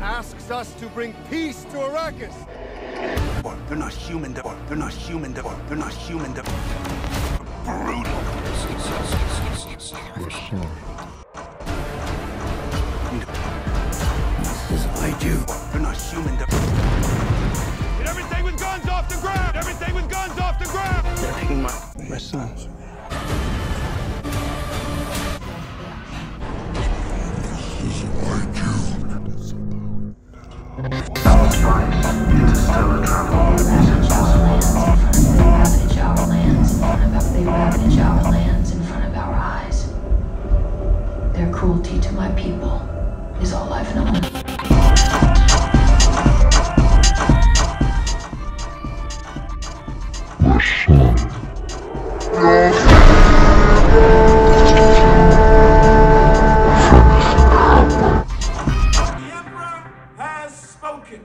asks us to bring peace to Arrakis. Or they're not human. Or they're not human. Or they're not human. Brutal. This is I do. They're not human. Get everything with guns off the ground! Everything with guns off the ground! They're taking my my son. Their cruelty to my people is all I've known. Spoken.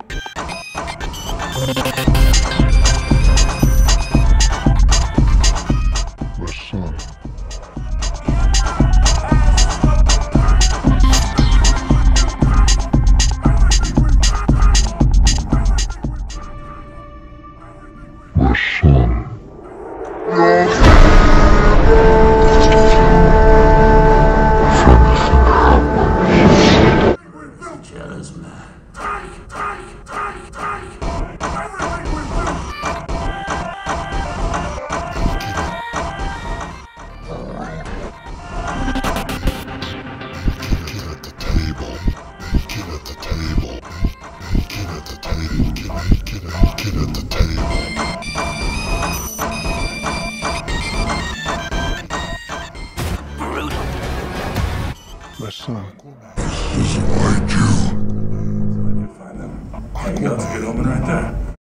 My son. This is what